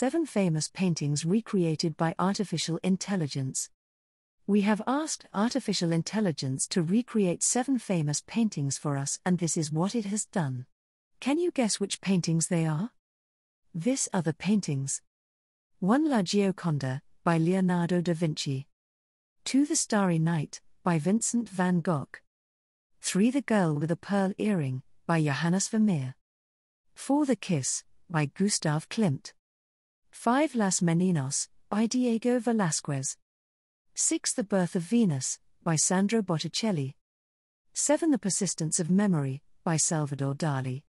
7 famous paintings recreated by artificial intelligence. We have asked artificial intelligence to recreate 7 famous paintings for us, and this is what it has done. Can you guess which paintings they are? This are the paintings 1 La Gioconda, by Leonardo da Vinci. 2 The Starry Night, by Vincent van Gogh. 3 The Girl with a Pearl Earring, by Johannes Vermeer. 4 The Kiss, by Gustav Klimt. 5 Las Meninas, by Diego Velázquez. 6 The Birth of Venus, by Sandro Botticelli. 7 The Persistence of Memory, by Salvador Dali.